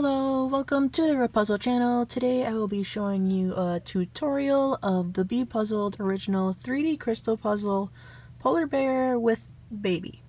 Hello, welcome to the Rapuzzle channel. Today I will be showing you a tutorial of the Bepuzzled original 3D crystal puzzle Polar Bear with Baby.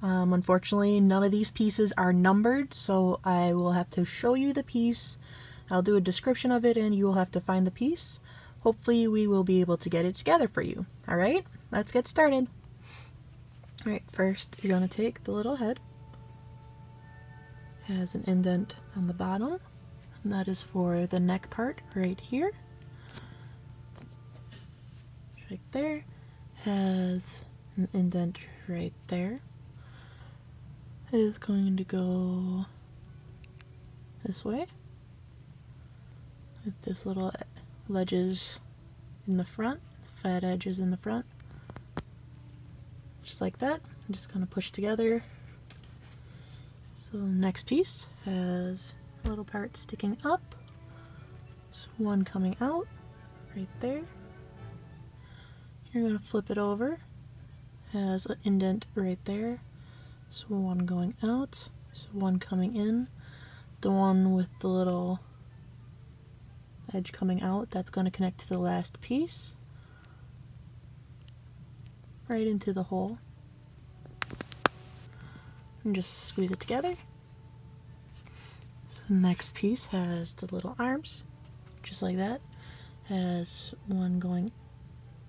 Um, unfortunately, none of these pieces are numbered, so I will have to show you the piece. I'll do a description of it and you will have to find the piece. Hopefully we will be able to get it together for you. Alright, let's get started. Alright, first you're going to take the little head has an indent on the bottom. And that is for the neck part right here. Right there. Has an indent right there. It is going to go this way. With this little ledges in the front fat edges in the front. Just like that. I'm just going to push together so the next piece has a little part sticking up. So one coming out right there. You're going to flip it over. Has an indent right there. So one going out. So one coming in. The one with the little edge coming out, that's going to connect to the last piece. Right into the hole and just squeeze it together. So next piece has the little arms, just like that. Has one going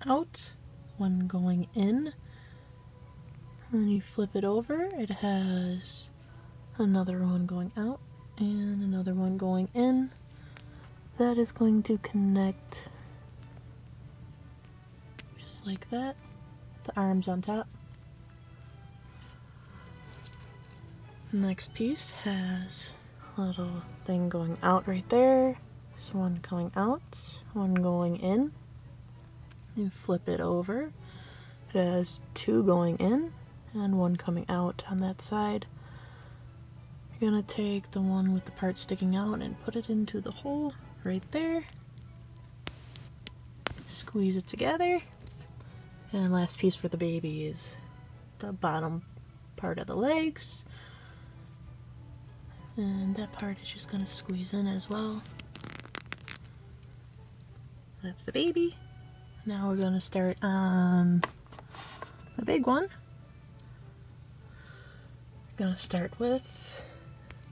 out, one going in. And you flip it over, it has another one going out and another one going in. That is going to connect just like that. The arms on top. Next piece has a little thing going out right there. This one going out, one going in. You flip it over. It has two going in and one coming out on that side. You're gonna take the one with the part sticking out and put it into the hole right there. Squeeze it together. And last piece for the baby is the bottom part of the legs. And that part is just going to squeeze in as well. That's the baby. Now we're going to start on the big one. We're to start with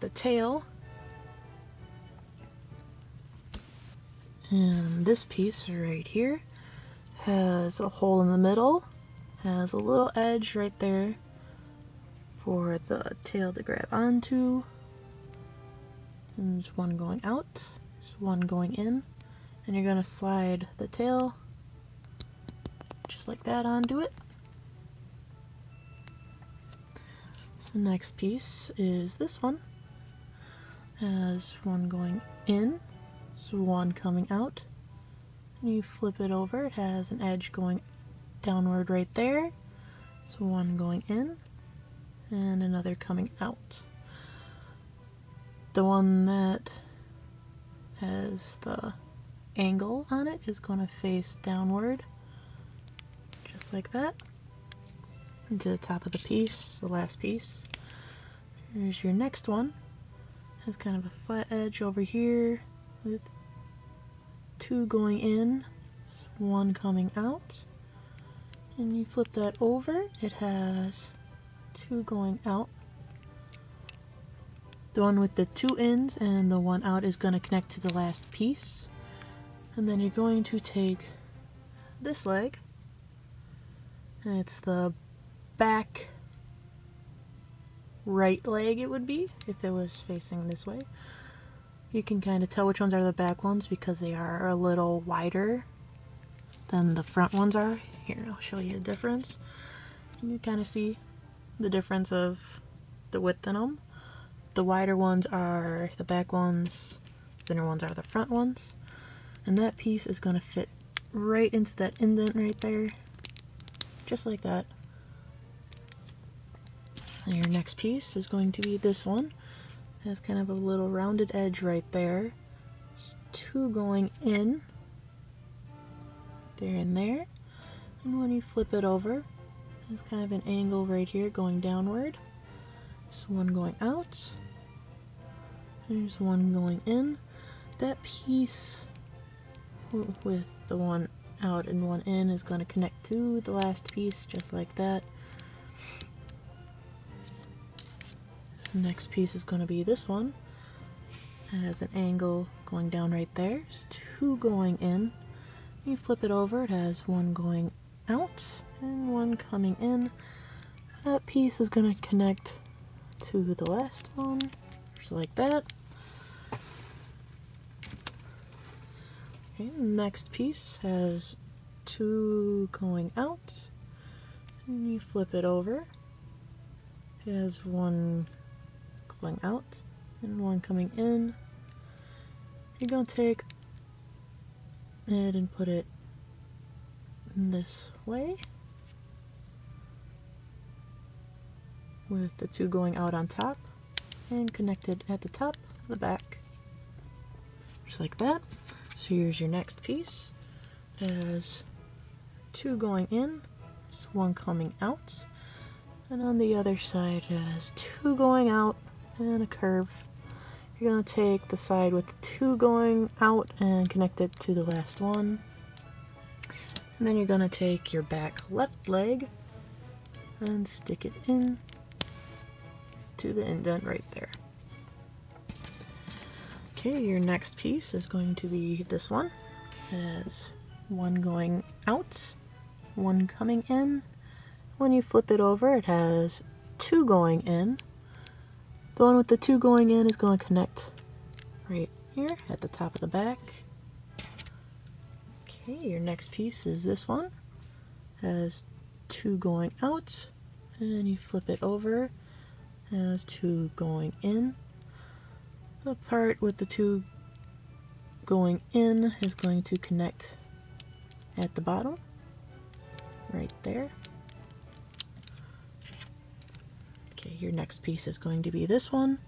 the tail. And this piece right here has a hole in the middle, has a little edge right there for the tail to grab onto. Mm, there's one going out, there's one going in, and you're going to slide the tail just like that onto it. So next piece is this one. Has one going in, so one coming out. And you flip it over, it has an edge going downward right there. So one going in, and another coming out the one that has the angle on it is going to face downward just like that into the top of the piece, the last piece. Here's your next one. Has kind of a flat edge over here with two going in, one coming out. And you flip that over, it has two going out the one with the two ends and the one out is going to connect to the last piece. And then you're going to take this leg, and it's the back right leg it would be if it was facing this way. You can kind of tell which ones are the back ones because they are a little wider than the front ones are. Here, I'll show you the difference. You can kind of see the difference of the width in them. The wider ones are the back ones, thinner ones are the front ones. And that piece is going to fit right into that indent right there, just like that. And your next piece is going to be this one. It has kind of a little rounded edge right there. Two going in, there and there. And when you flip it over, there's kind of an angle right here going downward. This one going out, There's one going in. That piece with the one out and one in is going to connect to the last piece just like that. So next piece is going to be this one. It has an angle going down right there. There's two going in. You flip it over, it has one going out and one coming in. That piece is going to connect to the last one, like that. Okay, next piece has two going out, and you flip it over. It has one going out and one coming in. You're going to take it and put it in this way with the two going out on top and connected at the top the back. Just like that. So here's your next piece. It has two going in there's one coming out. And on the other side it has two going out and a curve. You're going to take the side with the two going out and connect it to the last one. And then you're going to take your back left leg and stick it in to the indent right there. Okay, your next piece is going to be this one. It has one going out, one coming in. When you flip it over, it has two going in. The one with the two going in is going to connect right here at the top of the back. Okay, your next piece is this one. It has two going out, and you flip it over has two going in. The part with the two going in is going to connect at the bottom, right there. Okay, your next piece is going to be this one.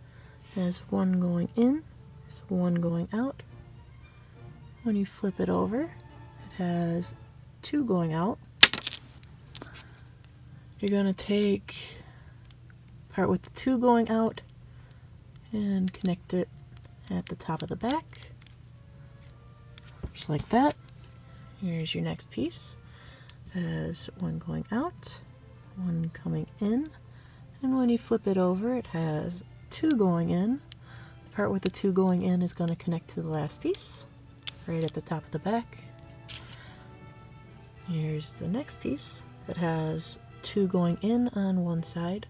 has one going in, one going out. When you flip it over, it has two going out. You're going to take part with the two going out. And connect it at the top of the back. Just like that. Here's your next piece. Has one going out one coming in. And when you flip it over it has two going in. The part with the two going in is going to connect to the last piece right at the top of the back. Here's the next piece that has two going in on one side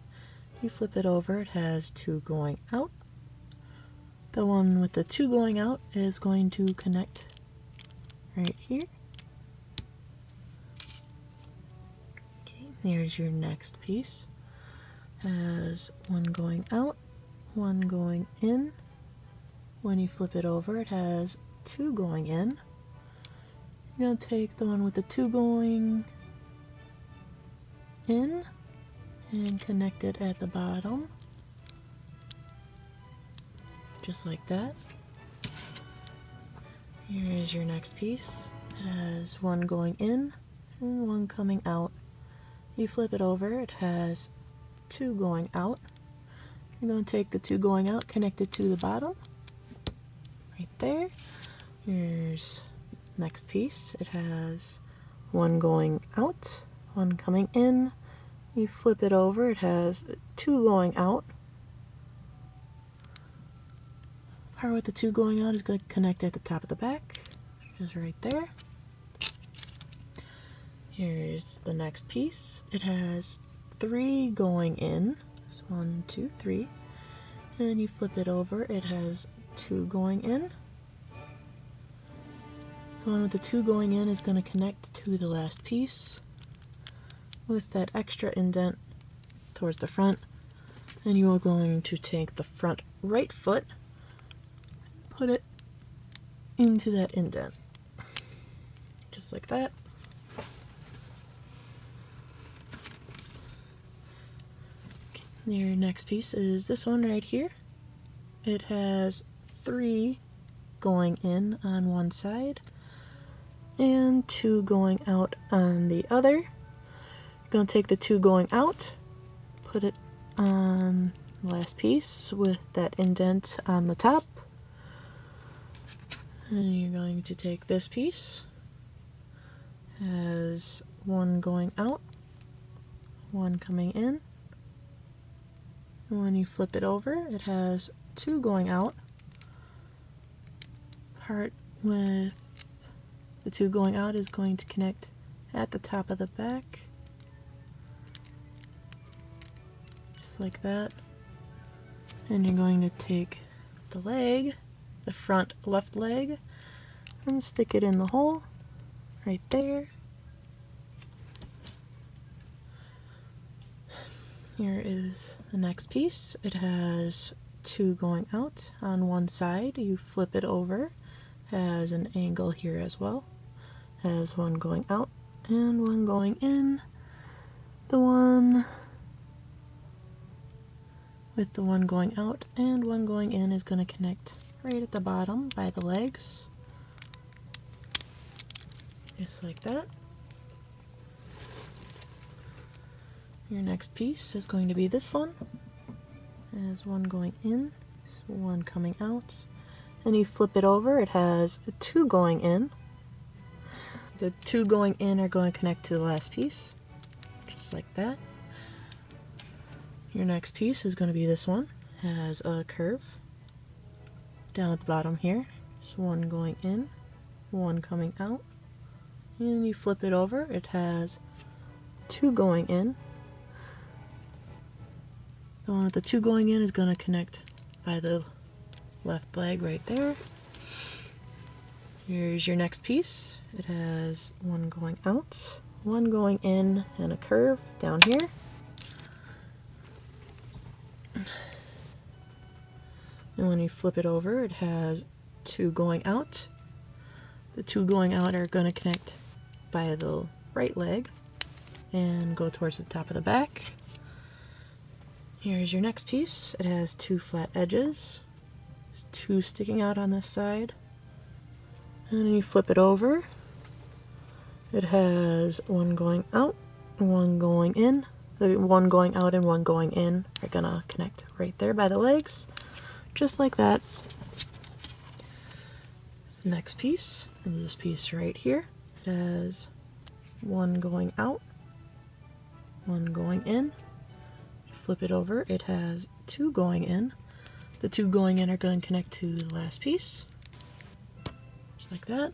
you flip it over, it has two going out. The one with the two going out is going to connect right here. Okay, there's your next piece. Has one going out, one going in. When you flip it over, it has two going in. You're going to take the one with the two going in and connect it at the bottom. Just like that. Here is your next piece. It has one going in and one coming out. You flip it over it has two going out. You're going to take the two going out connect it to the bottom. Right there. Here's next piece. It has one going out one coming in you flip it over, it has two going out. Part with the two going out is going to connect at the top of the back, just right there. Here's the next piece. It has three going in. So one, two, three. And you flip it over, it has two going in. The one with the two going in is going to connect to the last piece with that extra indent towards the front. And you are going to take the front right foot put it into that indent. Just like that. Your next piece is this one right here. It has three going in on one side and two going out on the other going to take the two going out, put it on the last piece with that indent on the top. And you're going to take this piece, has one going out, one coming in. And when you flip it over, it has two going out. Part with the two going out is going to connect at the top of the back. Like that. And you're going to take the leg, the front left leg, and stick it in the hole right there. Here is the next piece. It has two going out on one side. You flip it over. Has an angle here as well. Has one going out and one going in. The one with the one going out and one going in is going to connect right at the bottom by the legs. Just like that. Your next piece is going to be this one. There's one going in, one coming out. And you flip it over, it has two going in. The two going in are going to connect to the last piece, just like that. Your next piece is going to be this one. Has a curve down at the bottom here. So one going in, one coming out. And you flip it over, it has two going in, the one with the two going in is going to connect by the left leg right there. Here's your next piece. It has one going out, one going in, and a curve down here. And when you flip it over, it has two going out. The two going out are going to connect by the right leg and go towards the top of the back. Here's your next piece. It has two flat edges, There's two sticking out on this side. And you flip it over. It has one going out, one going in. The one going out and one going in are gonna connect right there by the legs, just like that. The next piece is this piece right here. It has one going out, one going in, flip it over, it has two going in. The two going in are going to connect to the last piece, just like that.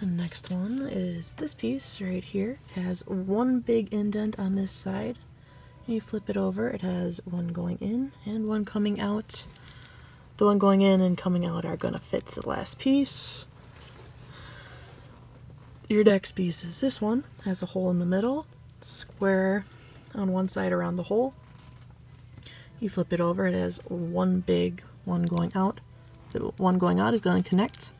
The next one is this piece right here. It has one big indent on this side. You flip it over, it has one going in and one coming out. The one going in and coming out are going to fit the last piece. Your next piece is this one. Has a hole in the middle, square on one side around the hole. You flip it over, it has one big one going out. The one going out is going to connect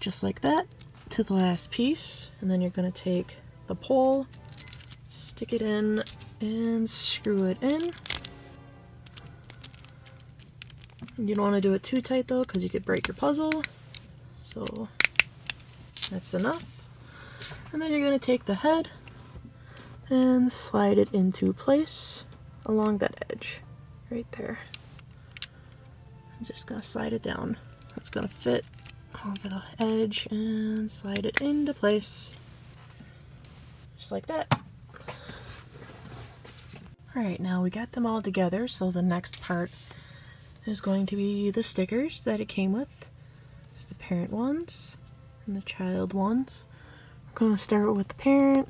just like that to the last piece. And then you're going to take the pole, stick it in, and screw it in. You don't want to do it too tight though because you could break your puzzle. So that's enough. And then you're going to take the head and slide it into place along that edge right there. I'm just gonna slide it down. It's gonna fit over the edge and slide it into place just like that. Alright, now we got them all together, so the next part is going to be the stickers that it came with. It's the parent ones and the child ones. We're going to start with the parent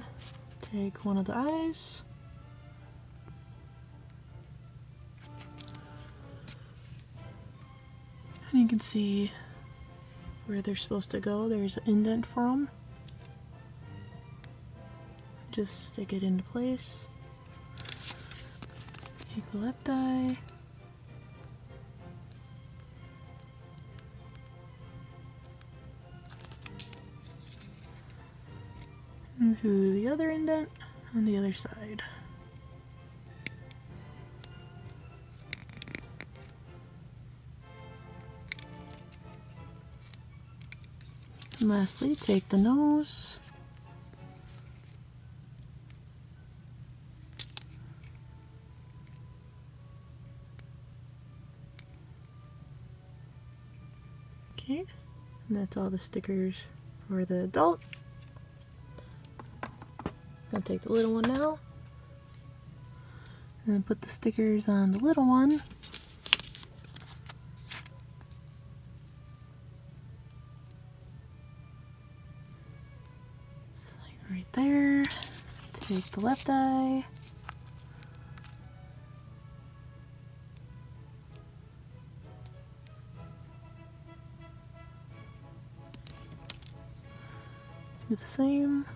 take one of the eyes. And you can see where they're supposed to go. There's an indent for them. Just stick it into place. Take the left eye. And into the other indent on the other side. And lastly, take the nose. And that's all the stickers for the adult. Gonna take the little one now. And put the stickers on the little one. right there. Take the left eye. The same.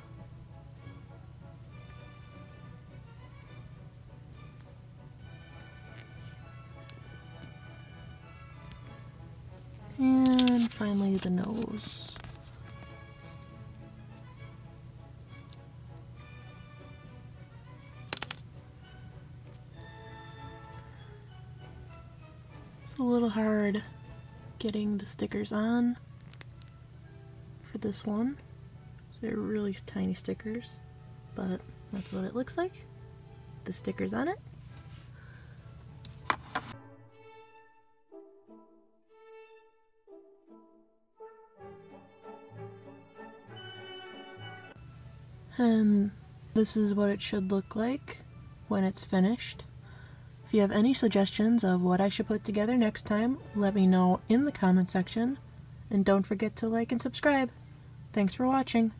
And finally the nose. It's a little hard getting the stickers on for this one. They're really tiny stickers, but that's what it looks like. The stickers on it. And this is what it should look like when it's finished. If you have any suggestions of what I should put together next time, let me know in the comment section. And don't forget to like and subscribe. Thanks for watching.